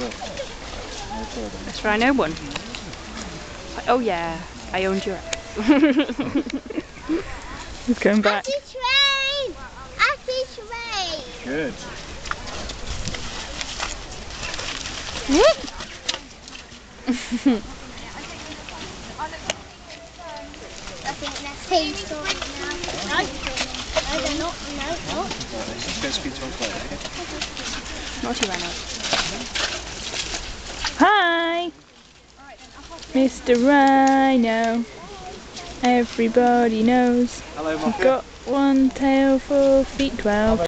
This rhino won. Oh yeah, I owned your ex. He's going back. Happy train! Happy train! Good. I think that's Peter now. No, no, they're not. No, not. Let's go speak to Uncle Ed, okay? Naughty rhino. Hi! Mr. Rhino. Everybody knows. Hello, I've got one tail, four feet, twelve.